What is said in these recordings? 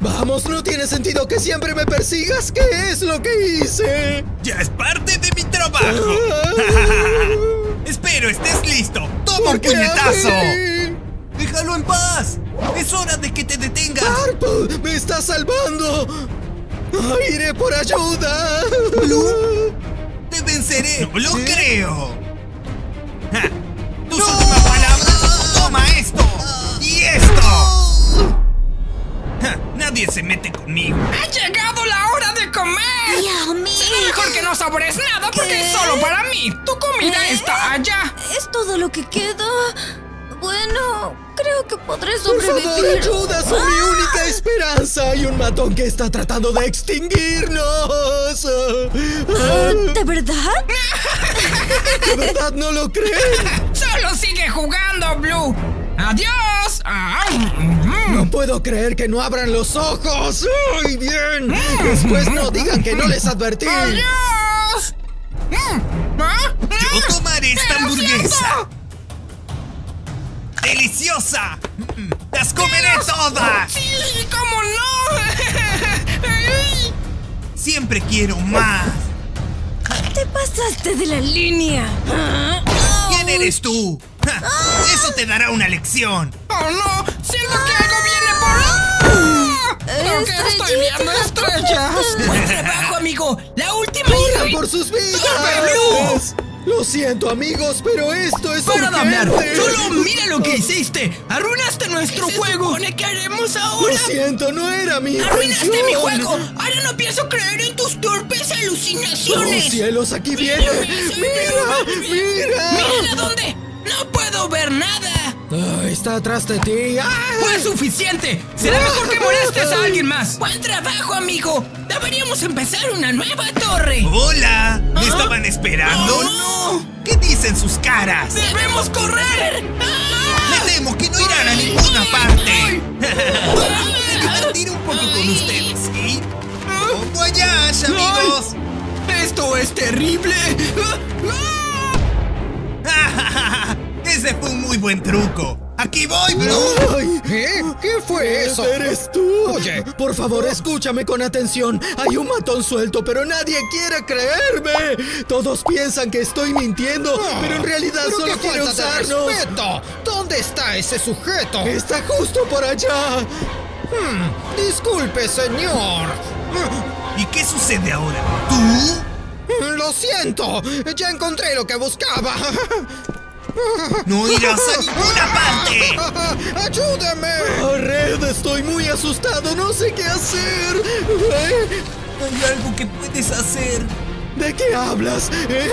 Vamos, no tiene sentido que siempre me persigas. ¿Qué es lo que hice? Ya es parte de mi trabajo. Espero estés listo. Toma un ¿Por qué a puñetazo. Déjalo en paz. Es hora de que te detengas. ¡Purple! ¡Me está salvando! ¡Iré por ayuda! Blue. Te venceré. No lo creo. Comer! Dios mío. Será mejor que no sabores nada porque ¿Qué? es solo para mí. Tu comida ¿Eh? está allá. ¿Es todo lo que queda? Bueno, creo que podré ¡Por favor, sobrevivir. ayuda! ¡Son mi única esperanza! ¡Hay un matón que está tratando de extinguirnos! Ah, ¿De verdad? ¿De verdad no lo creen? Solo sigue jugando, Blue. Adiós. Mm, No puedo creer que no abran los ojos. ¡Ay, bien! Después no digan que no les advertí. Adiós. Mm, ¿ah? Yo tomaré esta ¡Pero hamburguesa. ¡Deliciosa! Mm, ¡Las comeré todas! Sí, cómo no. Siempre quiero más. Te pasaste de la línea. Ah. ¿Quién eres tú? Ja, Eso te dará una lección. Oh no, siento que algo viene por ¡Ah! Creo que estoy viendo estrellas. Buen trabajo, amigo. La última ¡Corran por sus vidas! Lo siento, amigos, pero esto es ¡Para de hablar! ¡Solo mira lo que hiciste! ¡Arruinaste nuestro juego! ¿Qué haremos ahora? Lo siento, no era mi ¡Arruinaste intención. mi juego! ¡Ahora no pienso creer en tus torpes ¡Oh, alucinaciones! cielos, aquí viene! ¡Mira, mira! ¡Mira dónde! ¡No puedo ver nada! Ay, está atrás de ti. ¡Ah! ¡Fue suficiente! ¡Será mejor que molestes a alguien más! ¡Buen trabajo, amigo! Deberíamos empezar una nueva torre. ¡Hola! ¿Me estaban esperando? ¡Oh, no! ¿Qué dicen sus caras? ¡Debemos correr! Me temo que no irán a ninguna parte. Me divertiré un poco con ustedes, ¿sí? ¡Bon voyage, amigos! ¡Esto es terrible! Ese fue un muy buen truco. ¡Aquí voy, Blue! ¡Ay! ¿Qué? ¿Qué fue eso? ¿Eres tú? Oye. por favor, escúchame con atención. Hay un matón suelto, pero nadie quiere creerme. Todos piensan que estoy mintiendo, pero en realidad ¡Pero solo qué quiere falta de usarnos. respeto! ¿Dónde está ese sujeto? Está justo por allá. Hmm, disculpe, señor. ¿Y qué sucede ahora? ¿Tú? Lo siento, ya encontré lo que buscaba. ¡No irás a ninguna parte! ¡Ayúdeme! Oh, Red, estoy muy asustado. No sé qué hacer. ¿Eh? Hay algo que puedes hacer. ¿De qué hablas? ¿Eh?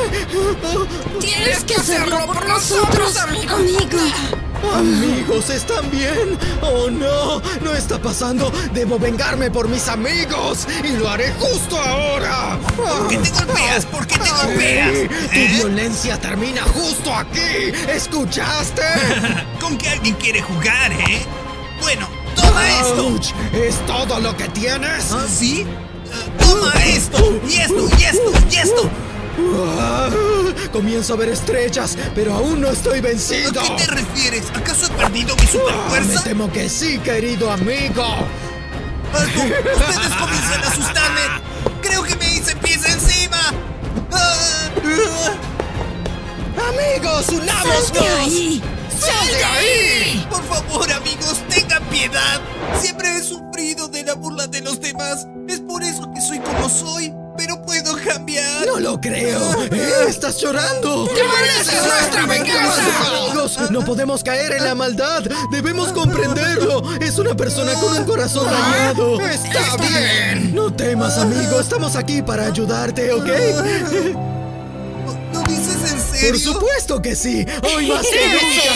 Tienes que hacerlo por nosotros, amigo. Amigo. Amigos, ¿están bien? Oh no, no está pasando. Debo vengarme por mis amigos y lo haré justo ahora. ¿Por qué te golpeas? ¿Por qué te golpeas? Tu ¿Eh? violencia termina justo aquí. ¿Escuchaste? Con que alguien quiere jugar, ¿eh? Bueno, toma esto. ¿Es todo lo que tienes? ¿Ah, ¿Sí? Eh, Toma esto, y esto, y esto, y esto. Comienzo a ver estrellas, pero aún no estoy ¿A vencido. qué te refieres? ¿Acaso he perdido mi Ah, Me superfuerza? temo que sí, querido amigo. Algo, ustedes comienzan a asustarme. Creo que me hice pies encima. Ah, Amigos, ¡Sal de unámonos. ahí! ¡Sal de ahí! Por favor, amigos, tengan piedad. Siempre he sufrido de la burla de los demás. Es por eso que soy como soy. Pero puedo cambiar. No lo creo. ¿Eh? ¿Estás llorando? ¡Te mereces nuestra venganza! Amigos, no podemos caer en la maldad. Debemos comprenderlo. Es una persona con un corazón dañado. Está bien. No temas, amigo. Estamos aquí para ayudarte, ¿ok? ¿Lo dices en serio? Por supuesto que sí. Hoy más que nunca.